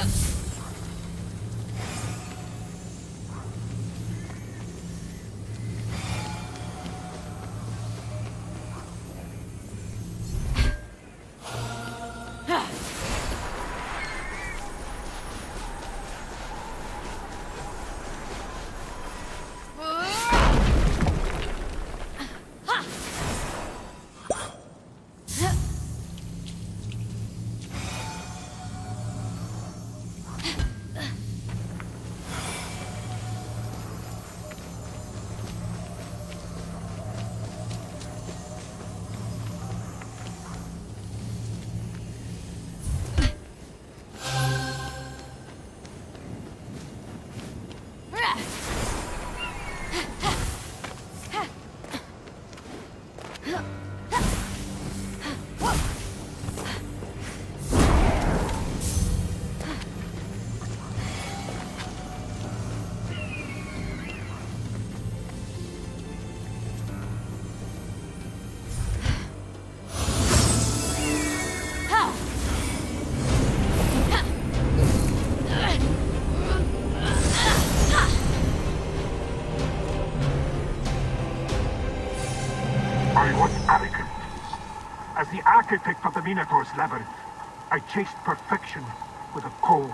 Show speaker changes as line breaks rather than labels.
Yes. I was arrogant. As the architect of the Minotaur's labyrinth, I chased perfection with a cold,